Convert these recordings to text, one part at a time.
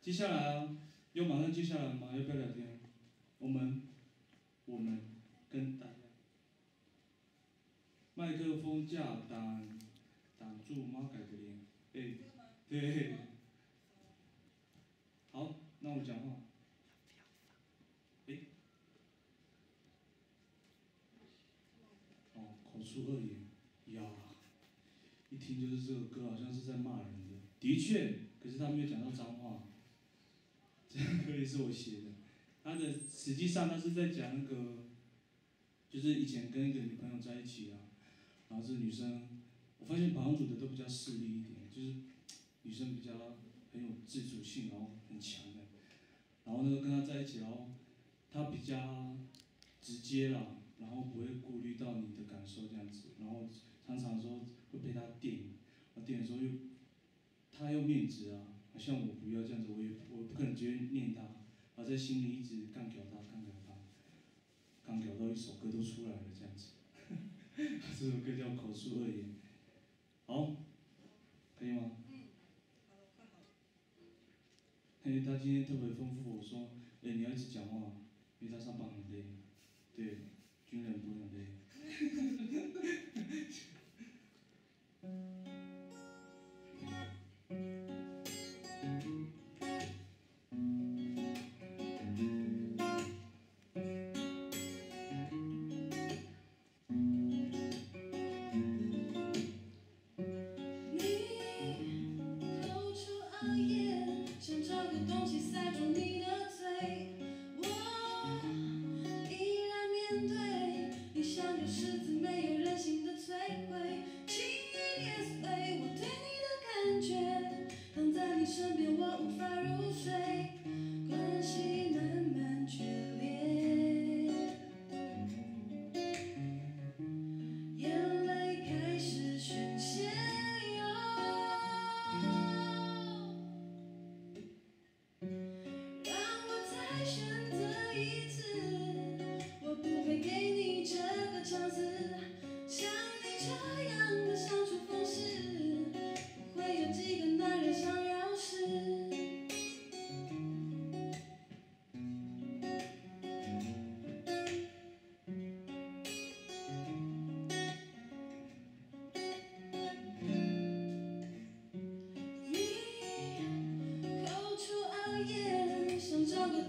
接下来啊，要马上接下来吗？要不要聊天？我们，我们跟大家，麦克风架挡挡住猫改的脸，哎，对，好，那我讲话。哎，哦，口出恶言，呀，一听就是这个歌好像是在骂人的，的确，可是他没有讲到脏话。这个歌也是我写的，他的实际上他是在讲那个，就是以前跟一个女朋友在一起啊，然后这女生，我发现榜组的都比较势利一点，就是女生比较很有自主性，然后很强的，然后呢跟他在一起，然后他比较直接啦，然后不会顾虑到你的感受这样子，然后常常说会被他电，啊电的时候又，他又面子啊。像我不要这样子，我也我不可能直接念他，而在心里一直干掉他，干掉他，干掉到一首歌都出来了这样子。这首歌叫《口述恶言》，好，可以吗？嗯，好了，快好了。嘿，他今天特别吩咐我说，哎，你要一直讲话，终其塞中你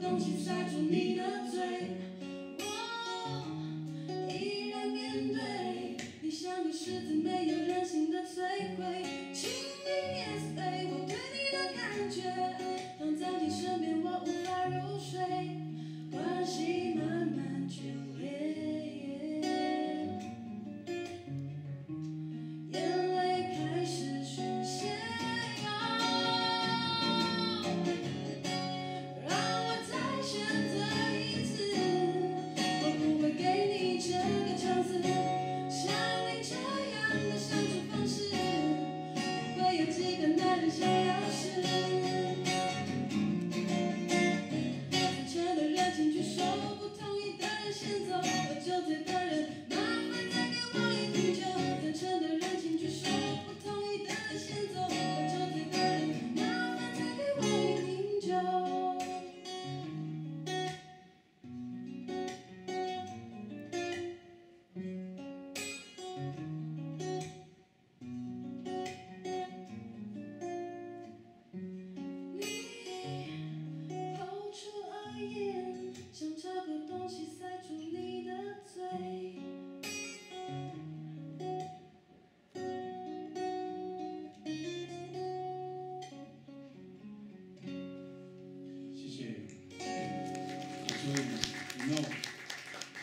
东情塞住你的嘴，我依然面对，你像个狮子，没有人性的摧毁。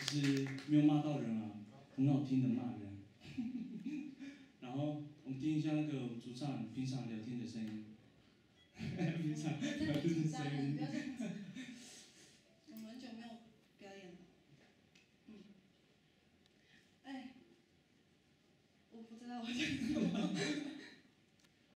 不要 紧张，不要紧